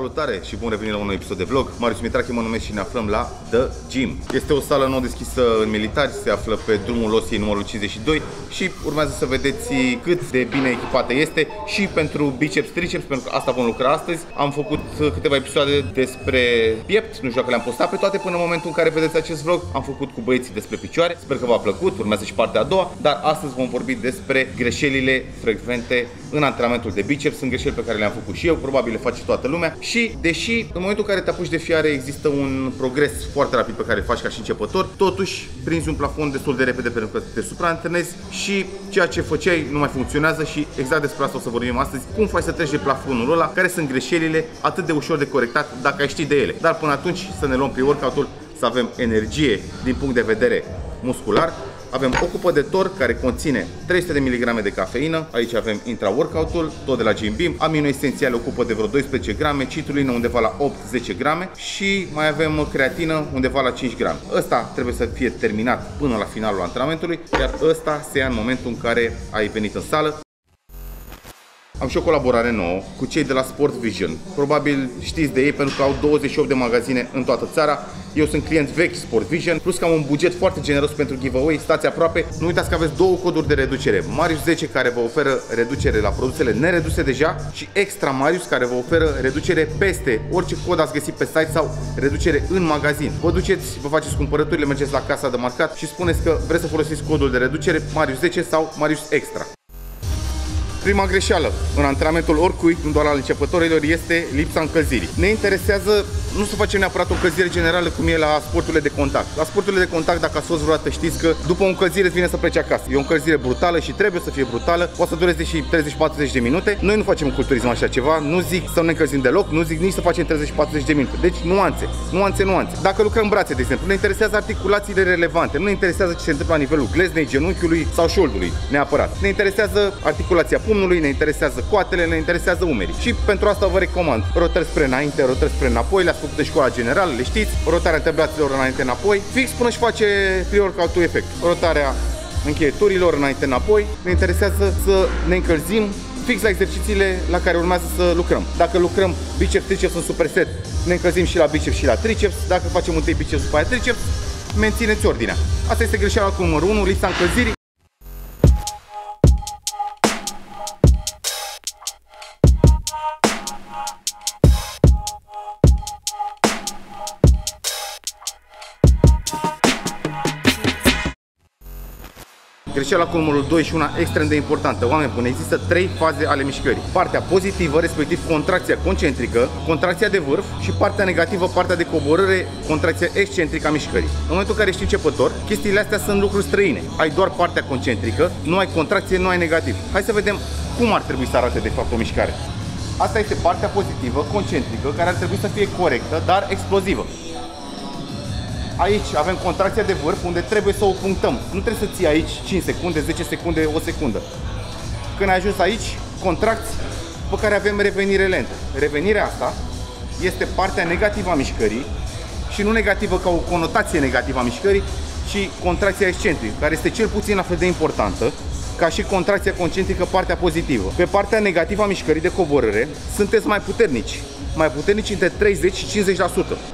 Salutare și bun revenit la un nou episod de vlog. Marius Mitrache mă numesc și ne aflăm la The Gym. Este o sală nou deschisă în militari, se află pe drumul Osiei numărul 52 și urmează să vedeți cât de bine echipată este și pentru biceps, triceps, pentru că asta vom lucra astăzi. Am făcut câteva episoade despre piept, nu știu dacă le-am postat pe toate până în momentul în care vedeți acest vlog. Am făcut cu băieții despre picioare, sper că v-a plăcut, urmează și partea a doua, dar astăzi vom vorbi despre greșelile frecvente în antrenamentul de biceps. Sunt greșeli pe care le-am făcut și eu, probabil le face toată lumea și deși în momentul în care te apuci de fiare există un progres foarte rapid pe care îl faci ca și începător, totuși prinzi un plafon destul de repede pentru că te supraantrenezi și ceea ce făceai nu mai funcționează și exact despre asta o să vorbim astăzi. Cum faci să treci de plafonul ăla, care sunt greșelile atât de ușor de corectat dacă ai ști de ele. Dar până atunci să ne luăm pe workout să avem energie din punct de vedere muscular avem o cupă de tor care conține 300 de mg de cafeină. Aici avem intra-workout-ul, tot de la Jim Beam. Amino esențiale, o cupă de vreo 12 grame, citulină undeva la 8-10 grame și mai avem creatină undeva la 5 grame. Ăsta trebuie să fie terminat până la finalul antrenamentului, iar ăsta se ia în momentul în care ai venit în sală. Am și o colaborare nouă cu cei de la Sport Vision. Probabil știți de ei pentru că au 28 de magazine în toată țara. Eu sunt client vechi Sport Vision, plus că am un buget foarte generos pentru giveaway. Stați aproape. Nu uitați că aveți două coduri de reducere. Marius 10 care vă oferă reducere la produsele nereduse deja și Extra Marius care vă oferă reducere peste orice cod ați găsit pe site sau reducere în magazin. Vă duceți, vă faceți cumpărăturile, mergeți la casa de marcat și spuneți că vreți să folosiți codul de reducere Marius 10 sau Marius Extra. Prima greșeală în antrenamentul oricui, nu doar al începătorilor, este lipsa încălzirii. Ne interesează nu să facem neapărat o încălzire generală cum e la sporturile de contact. La sporturile de contact, dacă ați fost vreodată, știți că după o încălzire îți vine să pleci acasă. E o încălzire brutală și trebuie să fie brutală, poate să dureze și 30-40 de minute. Noi nu facem culturism așa ceva, nu zic să nu ne încălzim deloc, nu zic nici să facem 30-40 de minute. Deci nuanțe, nuanțe, nuanțe. Dacă lucrăm brațe, de exemplu, ne interesează articulațiile relevante, nu ne interesează ce se întâmplă la nivelul gleznei, genunchiului sau șoldului, neapărat. Ne interesează articulația pumnului, ne interesează coatele, ne interesează umerii. Și pentru asta vă recomand rotări spre înainte, rotări spre înapoi, le-ați făcut în școala generală, le știți, rotarea întreblaților înainte înapoi, fix până și face pre-workout-ul efect. Rotarea încheieturilor înainte înapoi, ne interesează să ne încălzim fix la exercițiile la care urmează să lucrăm. Dacă lucrăm biceps, triceps în superset, ne încălzim și la biceps și la triceps. Dacă facem întâi biceps după aia triceps, mențineți ordinea. Asta este greșeala cu numărul 1, lipsa încălzirii. Greșeala cu numărul 2 și una extrem de importantă. Oameni buni, există trei faze ale mișcării. Partea pozitivă, respectiv contracția concentrică, contracția de vârf și partea negativă, partea de coborâre, contracția excentrică a mișcării. În momentul în care ești începător, chestiile astea sunt lucruri străine. Ai doar partea concentrică, nu ai contracție, nu ai negativ. Hai să vedem cum ar trebui să arate de fapt o mișcare. Asta este partea pozitivă, concentrică, care ar trebui să fie corectă, dar explozivă. Aici avem contracția de vârf unde trebuie să o punctăm. Nu trebuie să ții aici 5 secunde, 10 secunde, o secundă. Când ai ajuns aici, contracți pe care avem revenire lentă. Revenirea asta este partea negativă a mișcării și nu negativă ca o conotație negativă a mișcării, ci contracția excentrică, care este cel puțin la fel de importantă ca și contracția concentrică, partea pozitivă. Pe partea negativă a mișcării de coborâre, sunteți mai puternici mai puternici între 30 și 50%.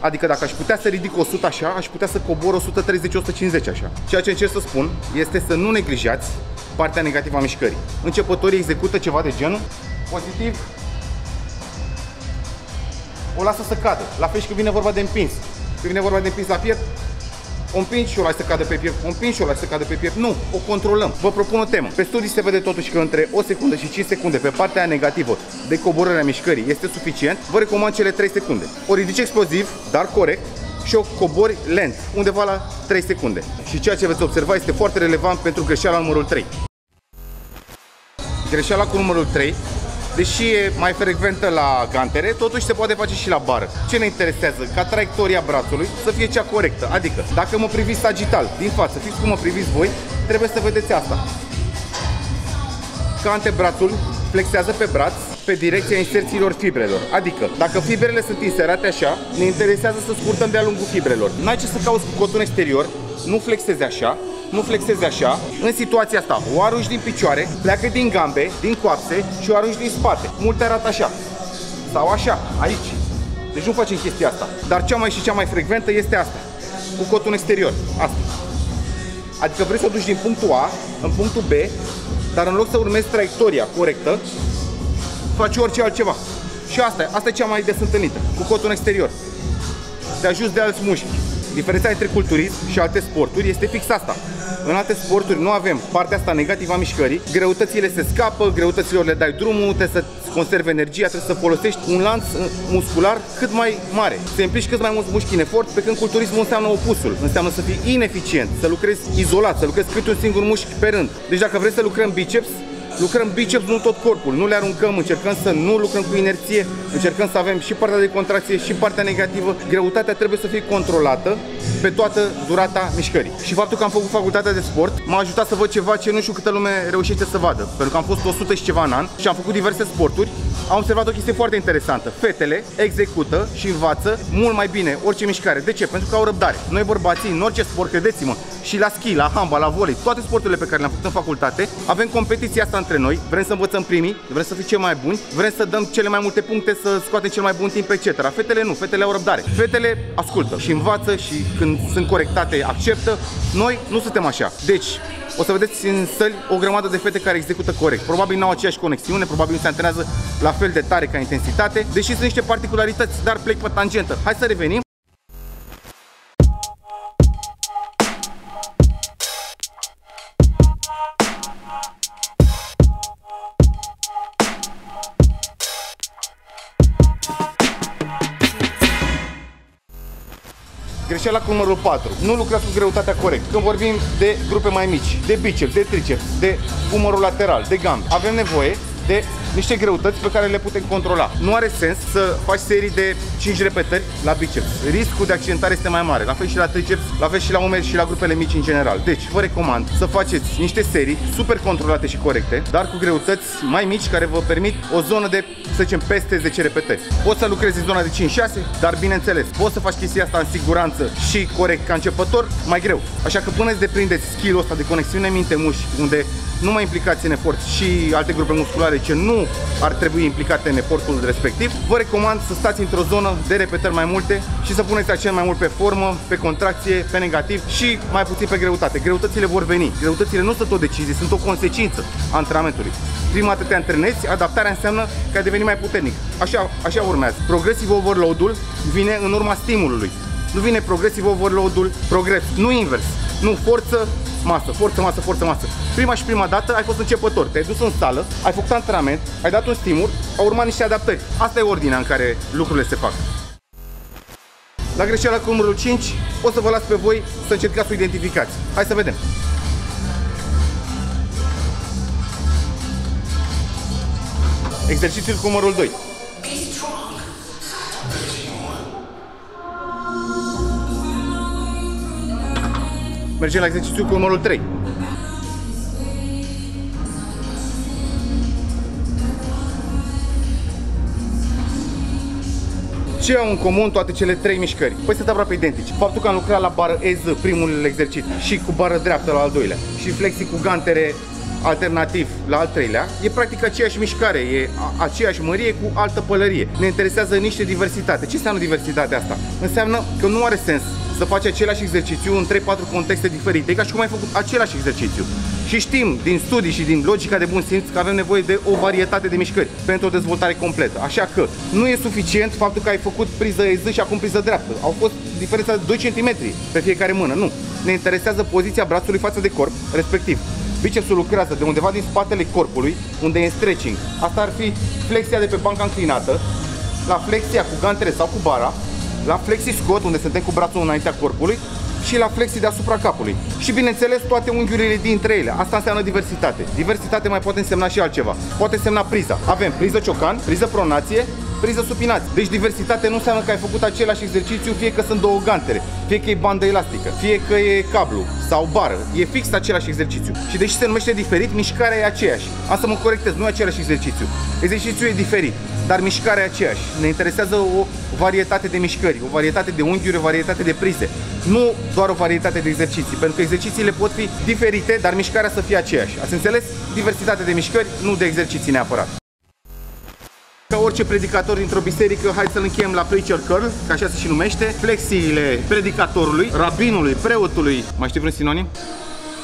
Adică dacă aș putea să ridic 100 așa, aș putea să cobor 130-150 așa. Ceea ce încerc să spun este să nu neglijați partea negativă a mișcării. Începătorii execută ceva de genul pozitiv, o lasă să cadă. La fel și când vine vorba de împins. Când vine vorba de împins la piept, o împingi și o lași să cadă pe piept, o împingi și o lași să cadă pe piept. Nu, o controlăm. Vă propun o temă. Pe studii se vede totuși că între o secundă și 5 secunde pe partea negativă de coborâre a mișcării este suficient. Vă recomand cele 3 secunde. O ridici exploziv, dar corect, și o cobori lent, undeva la 3 secunde. Și ceea ce veți observa este foarte relevant pentru greșeala numărul 3. Greșeala cu numărul 3 deși e mai frecventă la gantere, totuși se poate face și la bară. Ce ne interesează? Ca traiectoria brațului să fie cea corectă. Adică, dacă mă priviți sagital, din față, fix cum mă priviți voi, trebuie să vedeți asta. Ca antebrațul flexează pe braț pe direcția inserțiilor fibrelor. Adică, dacă fibrele sunt inserate așa, ne interesează să scurtăm de-a lungul fibrelor. N-ai ce să cauți cu cotul exterior, nu flexezi așa, nu flexezi așa, în situația asta, o arunci din picioare, pleacă din gambe, din coapse și o arunci din spate. Multe arată așa. Sau așa, aici. Deci nu facem chestia asta. Dar cea mai și cea mai frecventă este asta. Cu cotul în exterior. Asta. Adică vrei să o duci din punctul A în punctul B, dar în loc să urmezi traiectoria corectă, faci orice altceva. Și asta e, asta e cea mai des întâlnită, cu cotul în exterior. Te ajuți de alți mușchi. Diferența între culturism și alte sporturi este fix asta. În alte sporturi nu avem partea asta negativă a mișcării, greutățile se scapă, greutăților le dai drumul, trebuie să conservi energia, trebuie să folosești un lanț uh, muscular cât mai mare, să implici cât mai mulți mușchi în efort, pe când culturismul înseamnă opusul, înseamnă să fii ineficient, să lucrezi izolat, să lucrezi câte un singur mușchi pe rând. Deci dacă vrei să lucrăm biceps, lucrăm biceps, nu tot corpul, nu le aruncăm, încercăm să nu lucrăm cu inerție, încercăm să avem și partea de contracție și partea negativă. Greutatea trebuie să fie controlată pe toată durata mișcării. Și faptul că am făcut facultatea de sport m-a ajutat să văd ceva ce nu știu câtă lume reușește să vadă. Pentru că am fost 100 și ceva în an și am făcut diverse sporturi am observat o chestie foarte interesantă. Fetele execută și învață mult mai bine orice mișcare. De ce? Pentru că au răbdare. Noi bărbații, în orice sport, credeți-mă, și la schi, la handbal, la volei, toate sporturile pe care le-am făcut în facultate, avem competiția asta între noi, vrem să învățăm primii, vrem să fim cei mai buni, vrem să dăm cele mai multe puncte, să scoatem cel mai bun timp, etc. Fetele nu, fetele au răbdare. Fetele ascultă și învață și când sunt corectate acceptă. Noi nu suntem așa. Deci, o să vedeți în săli o grămadă de fete care execută corect. Probabil nu au aceeași conexiune, probabil nu se antrenează la fel de tare ca intensitate, deși sunt niște particularități, dar plec pe tangentă. Hai să revenim. Greșeala cu numărul 4. Nu lucrați cu greutatea corect. Când vorbim de grupe mai mici, de biceps, de triceps, de umărul lateral, de gambe, avem nevoie de niște greutăți pe care le putem controla. Nu are sens să faci serii de 5 repetări la biceps. Riscul de accidentare este mai mare. La fel și la triceps, la fel și la umeri și la grupele mici în general. Deci, vă recomand să faceți niște serii super controlate și corecte, dar cu greutăți mai mici care vă permit o zonă de, să zicem, peste 10 repetări. Poți să lucrezi în zona de 5-6, dar bineînțeles, poți să faci chestia asta în siguranță și corect ca începător, mai greu. Așa că până îți deprindeți skill-ul ăsta de conexiune minte-muși, unde nu mai implicați în efort și alte grupe musculare ce nu ar trebui implicate în efortul respectiv, vă recomand să stați într-o zonă de repetări mai multe și să puneți accent mai mult pe formă, pe contracție, pe negativ și mai puțin pe greutate. Greutățile vor veni. Greutățile nu sunt o decizie, sunt o consecință a antrenamentului. Prima dată te antrenezi, adaptarea înseamnă că ai devenit mai puternic. Așa, așa urmează. Progresiv overload-ul vine în urma stimulului. Nu vine progresiv overload-ul progres, nu invers. Nu forță, masă, forță, masă, forță, masă. Prima și prima dată ai fost începător, te-ai dus în sală, ai făcut antrenament, ai dat un stimul, au urmat niște adaptări. Asta e ordinea în care lucrurile se fac. La greșeala cu numărul 5 o să vă las pe voi să încercați să o identificați. Hai să vedem. Exercițiul cu numărul 2. Mergem la exercițiul cu numărul 3. Ce au în comun toate cele trei mișcări? Păi sunt aproape identici. Faptul că am lucrat la bară EZ, primul exercițiu, și cu bară dreaptă la al doilea, și flexii cu gantere alternativ la al treilea, e practic aceeași mișcare, e aceeași mărie cu altă pălărie. Ne interesează niște diversitate. Ce înseamnă diversitatea asta? Înseamnă că nu are sens să faci același exercițiu în 3-4 contexte diferite, e ca și cum ai făcut același exercițiu. Și știm din studii și din logica de bun simț că avem nevoie de o varietate de mișcări pentru o dezvoltare completă. Așa că nu e suficient faptul că ai făcut priză EZ și acum priză dreaptă. Au fost diferența de 2 cm pe fiecare mână. Nu. Ne interesează poziția brațului față de corp, respectiv bicepsul lucrează de undeva din spatele corpului, unde e stretching. Asta ar fi flexia de pe banca înclinată, la flexia cu gantele sau cu bara, la flexi scot, unde suntem cu brațul înaintea corpului, și la flexi deasupra capului. Și bineînțeles toate unghiurile dintre ele. Asta înseamnă diversitate. Diversitate mai poate însemna și altceva. Poate însemna priza. Avem priză ciocan, priză pronație, priză supinație. Deci diversitate nu înseamnă că ai făcut același exercițiu, fie că sunt două gantere, fie că e bandă elastică, fie că e cablu sau bară. E fix același exercițiu. Și deși se numește diferit, mișcarea e aceeași. Asta mă corectez, nu e același exercițiu. Exercițiul e diferit, dar mișcarea e aceeași. Ne interesează o varietate de mișcări, o varietate de unghiuri, o varietate de prize. Nu doar o varietate de exerciții, pentru că exercițiile pot fi diferite, dar mișcarea să fie aceeași. Ați înțeles? Diversitate de mișcări, nu de exerciții neapărat. Ca orice predicator dintr-o biserică, hai să-l încheiem la preacher curl, ca așa se și numește. Flexiile predicatorului, rabinului, preotului. Mai știi vreun sinonim?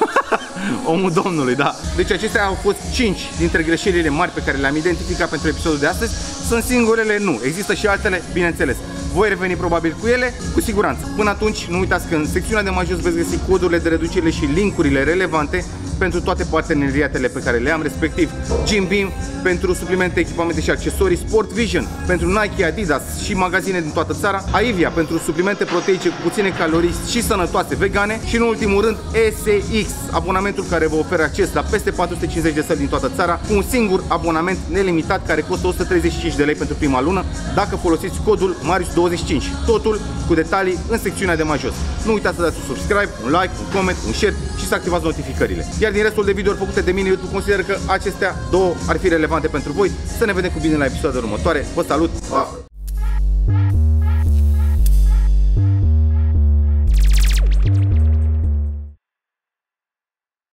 Omul Domnului, da. Deci acestea au fost 5 dintre greșelile mari pe care le-am identificat pentru episodul de astăzi. Sunt singurele? Nu. Există și altele? Bineînțeles. Voi reveni probabil cu ele, cu siguranță. Până atunci, nu uitați că în secțiunea de mai jos veți găsi codurile de reducere și linkurile relevante pentru toate parteneriatele pe care le am, respectiv Jim Beam pentru suplimente, echipamente și accesorii, Sport Vision pentru Nike, Adidas și magazine din toată țara, Aivia pentru suplimente proteice cu puține calorii și sănătoase vegane și în ultimul rând SX, abonamentul care vă oferă acces la peste 450 de săli din toată țara cu un singur abonament nelimitat care costă 135 de lei pentru prima lună dacă folosiți codul Marius25. Totul cu detalii în secțiunea de mai jos. Nu uitați să dați un subscribe, un like, un comment, un share și să activați notificările. Iar din restul de videouri făcute de mine, YouTube consider că acestea două ar fi relevante pentru voi. Să ne vedem cu bine la episoadele următoare. Vă salut! Pa!